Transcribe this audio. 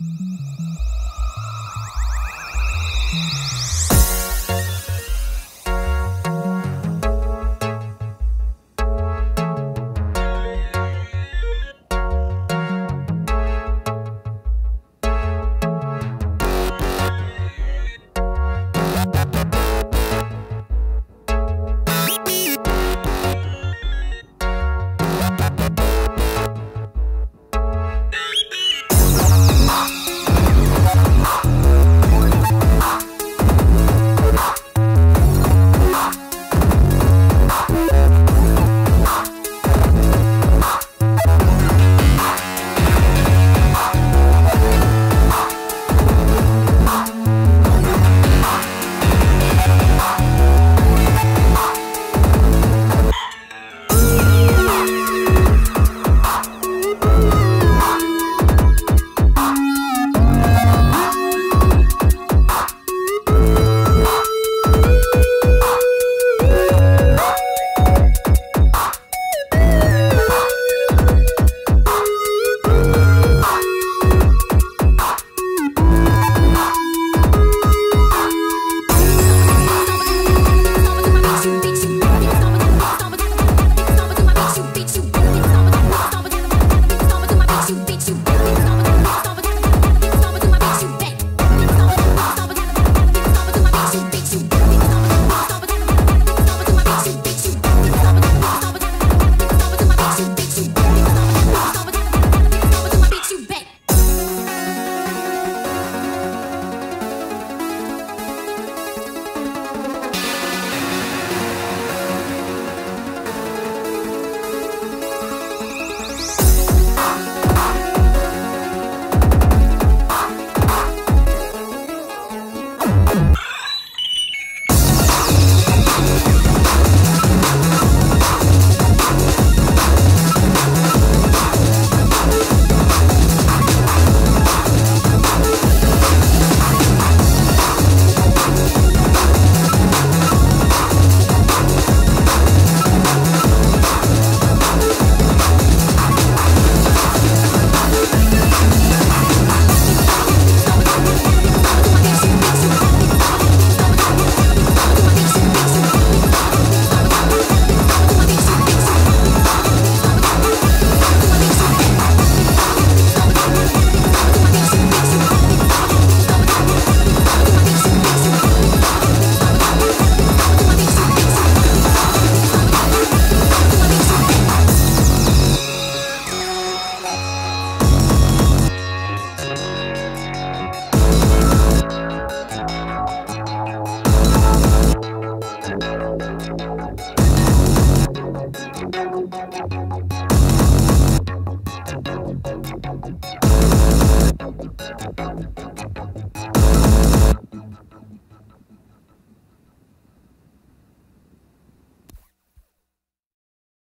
Mm-hmm.